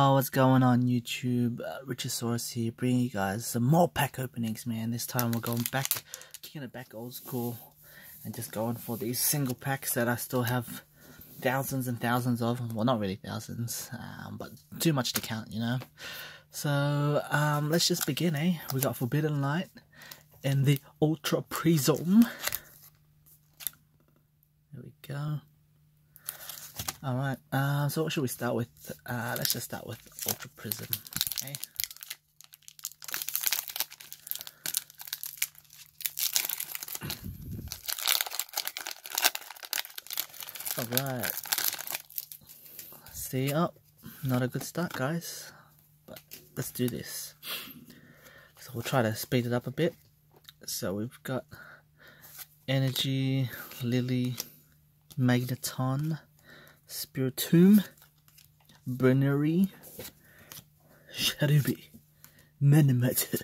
Oh, what's going on YouTube? Uh, Richasaurus here, bringing you guys some more pack openings, man. This time we're going back, kicking it back old school, and just going for these single packs that I still have thousands and thousands of. Well, not really thousands, um, but too much to count, you know. So um, let's just begin, eh? We got Forbidden Light and the Ultra Prism. There we go. Alright, uh, so what should we start with? Uh, let's just start with Ultra Prism, okay? Alright. See, oh, not a good start, guys. But let's do this. So we'll try to speed it up a bit. So we've got Energy, Lily, Magneton, Spiritomb, Brennery, Cherubi, Menomet,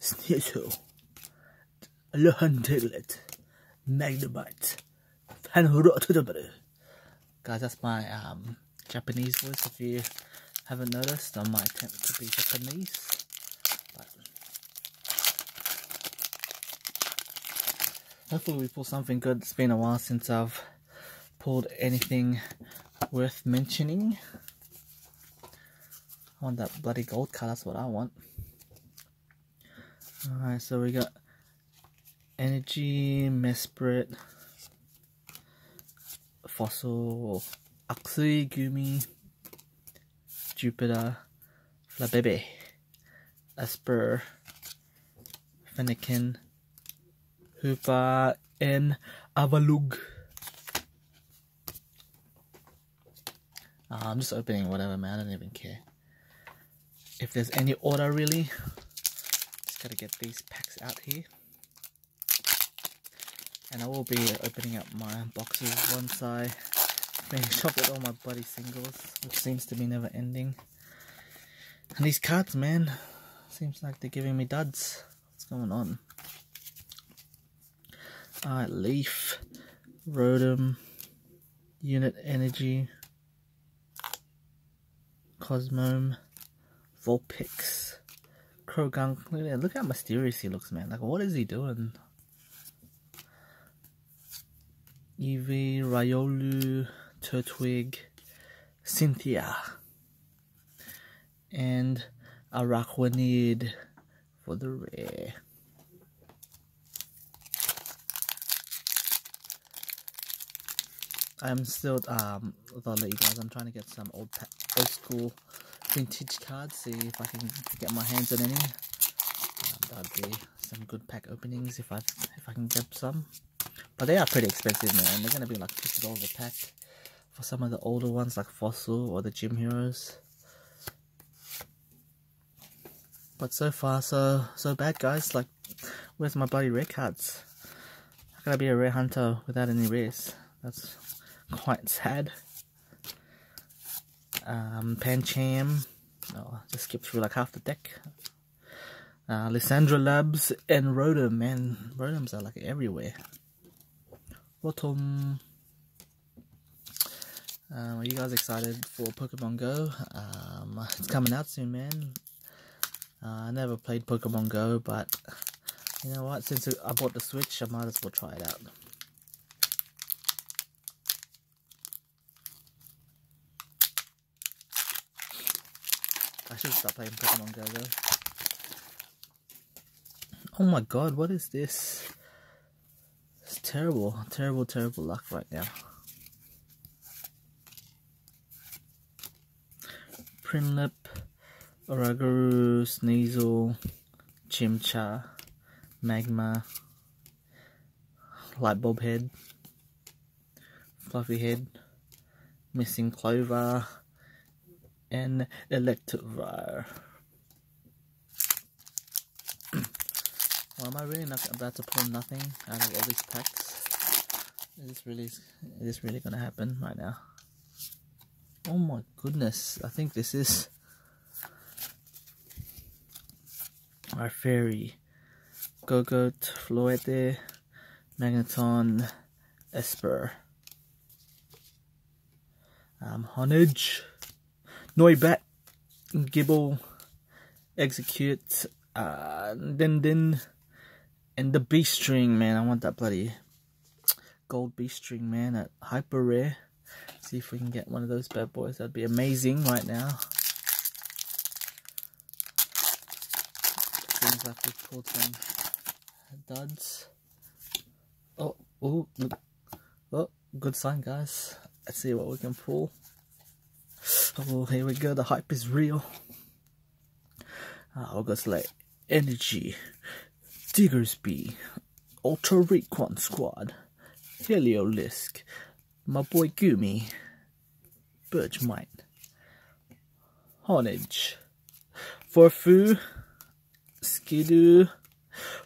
Sneasel, Lohantiglet, Magnemite, Panrotodabru. Guys, that's my um, Japanese voice. If you haven't noticed, I might attempt to be Japanese. Hopefully we pull something good. It's been a while since I've pulled anything worth mentioning. I want that bloody gold card, that's what I want. Alright, so we got Energy, Mesprit, Fossil, Aksui, Goomy, Jupiter, Flabebe, Espurr, Fennekin, Hoopa, and Avalugg. Uh, I'm just opening whatever, man. I don't even care. If there's any order, really, just gotta get these packs out here. And I will be opening up my boxes once I finish up with all my buddy singles, which seems to be never ending. And these cards, man, seems like they're giving me duds. What's going on? Alright, Leaf, Rotom, Unit Energy, Cosmoem, Vulpix, Croagunk. Look at look how mysterious he looks, man. Like, what is he doing? Eevee, Riolu, Turtwig, Cynthia, and Araquanid for the rare. I'm still um let you guys. I'm trying to get some old old school vintage cards see if I can get my hands on any. Um, that'd be some good pack openings if I if I can get some. But they are pretty expensive man. And they're gonna be like 50 dollars a pack for some of the older ones like Fossil or the Gym Heroes. But so far so so bad guys. Like where's my bloody rare cards? How can I be a rare hunter without any rares. That's quite sad. Um, Pancham, oh, just skip through like half the deck. Uh, Lysandre Labs and Rotom, man, Rotoms are like everywhere. Rotom. Um, are you guys excited for Pokemon Go? Um, it's coming out soon, man. Uh, I never played Pokemon Go, but you know what? Since I bought the Switch, I might as well try it out. I should stop playing Pokemon Go though. Oh my god, what is this? It's terrible, terrible, terrible luck right now. Prinlip, Oranguru, Sneasel, Chimchar, Magma, Lightbulb Head, Fluffy Head, Missing Clover, and Electivire. am I really not about to pull nothing out of all these packs? Is this really, is this really gonna happen right now? Oh my goodness, I think this is our fairy. Gogoat, Floette, Magneton, Espurr. Um, Honedge. Noibat, Gibble Execute, uh, Din Din, and the Beast Ring, man. I want that bloody gold Beast Ring, man, at hyper rare. See if we can get one of those bad boys. That'd be amazing right now. Seems like we've pulled some duds. Oh, oh, oh, good sign, guys. Let's see what we can pull. Oh, here we go. The hype is real. Uh, August like Energy, Diggersby, Ultra Recon Squad, Heliolisk, my boy Goomy, Birchmite, Honedge, Forfu, Skiddo,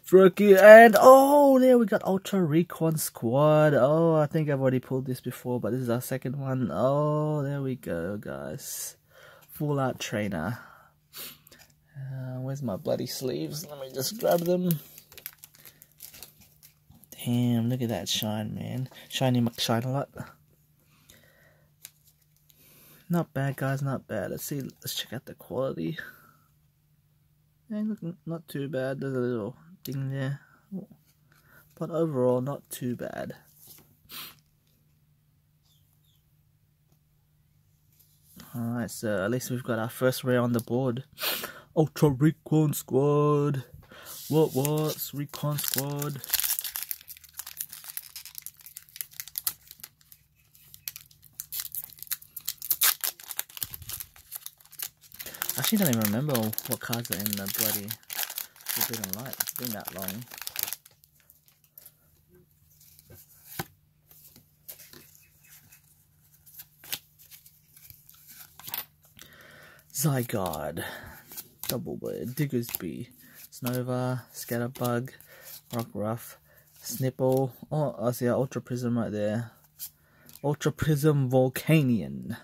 Froakie, and oh, there we got Ultra Recon Squad. Oh, I think I've already pulled this before, but this is our second one. Oh, there we go, guys. Full Art Trainer. Uh, where's my bloody sleeves? Let me just grab them. Damn, look at that shine, man. Shiny McShine a lot. Not bad, guys, not bad. Let's see, let's check out the quality. Not too bad. There's a little thing there. But overall, not too bad. Alright, so at least we've got our first rare on the board. Ultra Recon Squad. What what's Recon Squad? Actually don't even remember what cards are in the bloody Forbidden Light. It's been that long. Zygarde. Doublade, Diggersby, Snover, Scatterbug, Rockruff, Snipple, oh, I see Ultra Prism right there. Ultra Prism Volcanion.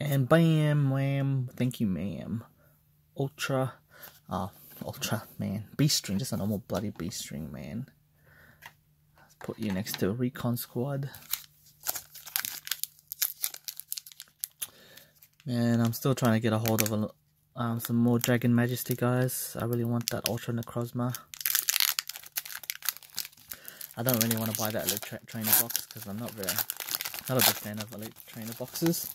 And bam, wham, thank you, ma'am. Ultra, oh, Ultra, man. Beast Ring, just a normal bloody Beast Ring, man. Let's put you next to Recon Squad. Man, I'm still trying to get a hold of a, um, some more Dragon Majesty, guys. I really want that Ultra Necrozma. I don't really want to buy that Elite tra Trainer box because I'm not very, not a big fan of Elite Trainer boxes.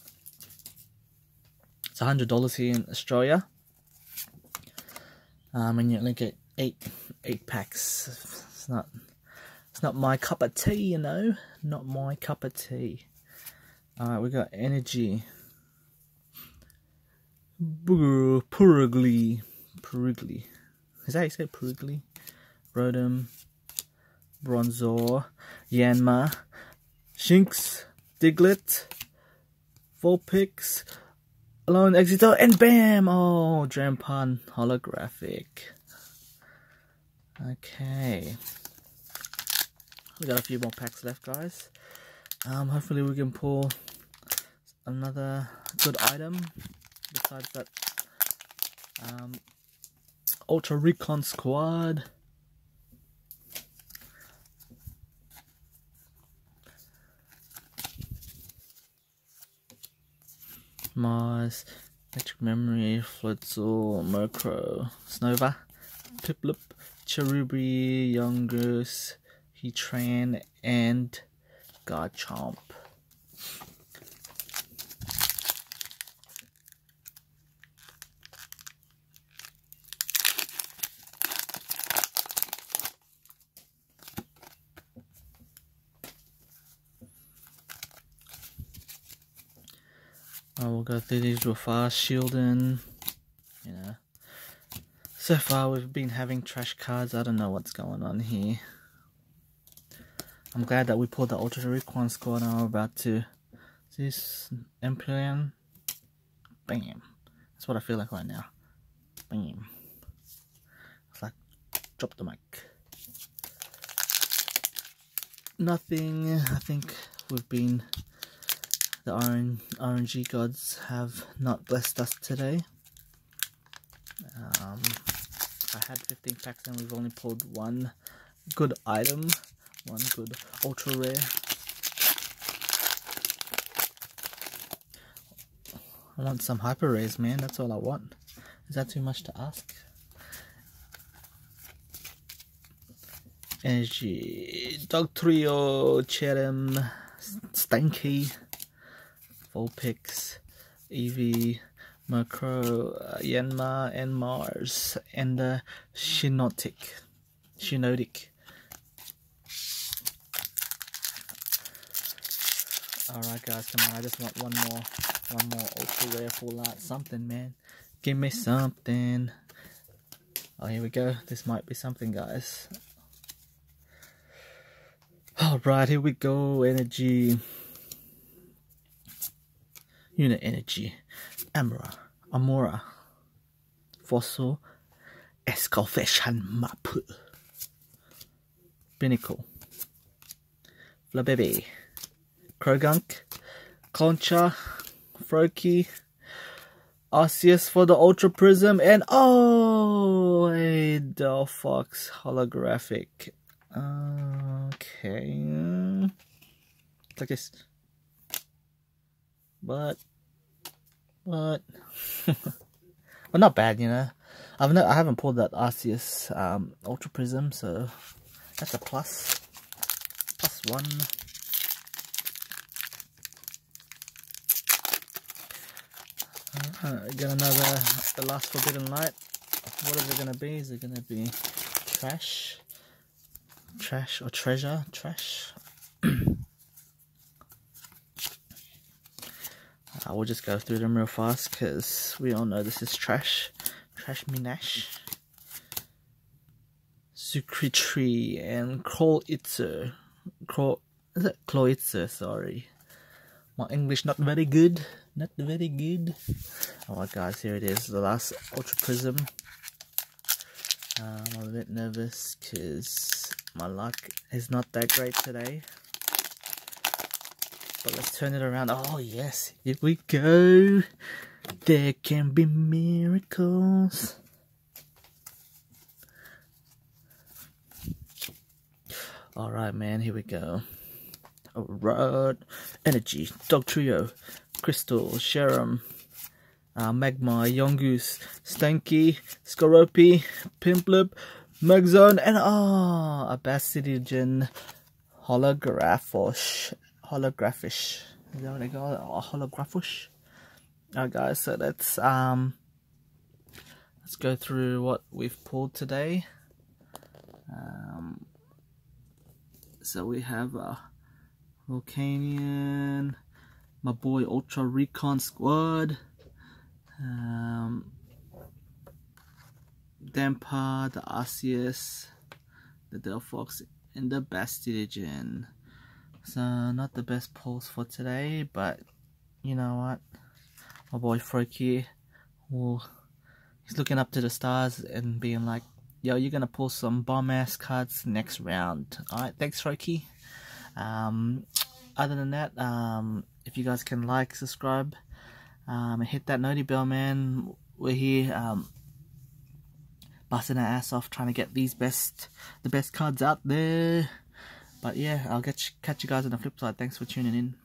It's $100 here in Australia. Um, and you only get eight, eight packs. It's not, it's not my cup of tea, you know. Not my cup of tea. Alright, we got Energy. Purugly. Purugly. Is that how you say Purugly? Rotom. Bronzor. Yanma. Shinx. Diglett. Vulpix. Alone Exito. And bam! Oh, Drampan holographic. Okay. We got a few more packs left, guys. Um, hopefully we can pull another good item besides that um, Ultra Recon Squad. Mars, Electric Memory, Floatzel, Murkrow, Snover, Piplup, Cherubi, Yungoos, Heatran, and Garchomp. Go through these real fast. Shielding, you know. So far, we've been having trash cards. I don't know what's going on here. I'm glad that we pulled the Ultra Recon squad and I'm about to. This Empoleon. Bam. That's what I feel like right now. Bam. It's like, drop the mic. Nothing. I think we've been the RNG gods have not blessed us today. Um, I had 15 packs and we've only pulled one good item, one good ultra rare. I want some hyper rays, man. That's all I want. Is that too much to ask? Energy, Dugtrio, Cherrim, Stanky, Vulpix, Eevee, Murkrow, uh, Yanma, and Mars, and uh, Shinotic. Shiinotic. Alright guys, come on, I just want one more, one more ultra rare full art, something man. Give me something. Oh, here we go. This might be something, guys. Alright, here we go. Energy. Unit Energy. Amora. Amora. Fossil. Escalfation Map. Pinnacle. Flabébé. Croagunk. Concha. Froakie. Arceus for the Ultra Prism. And oh, a Delphox holographic. Okay. Like this. But, but, well, not bad, you know. I've no, I haven't pulled that Arceus um, Ultra Prism, so that's a plus. Plus one. Uh, get another, the last Forbidden Light. What is it going to be? Is it going to be trash? trash or treasure trash I will just go through them real fast because we all know this is trash. Trash minash Sucritry and Crawlitzer Crawl is it sorry. My English not very good. Not very good. Alright guys here it is. The last Ultra Prism. Um, I'm a bit nervous because my luck is not that great today. Let's turn it around. Oh yes, here we go. There can be miracles. Alright man, here we go. Alright. Energy, Dugtrio, Crystal, Sharam, uh, Magmar, Yungoos, Stanky, Skorupi, Piplup, Mugzone, and oh, a Basiligen holographish. Is that what they call it? Holographish. Alright guys, so let's um let's go through what we've pulled today. Um so we have a Volcanion, my boy Ultra Recon Squad, um, Dampa, the Arceus, the Delphox, and the Bastion. So, not the best pulls for today, but you know what? My boy Froakie, well, he's looking up to the stars and being like, yo, you're gonna pull some bomb ass cards next round. Alright, thanks, Froakie. Um, other than that, um, if you guys can like, subscribe, um, and hit that noti bell, man. We're here, um, busting our ass off trying to get these best, the best cards out there. But yeah, I'll you, catch you guys on the flip side. Thanks for tuning in.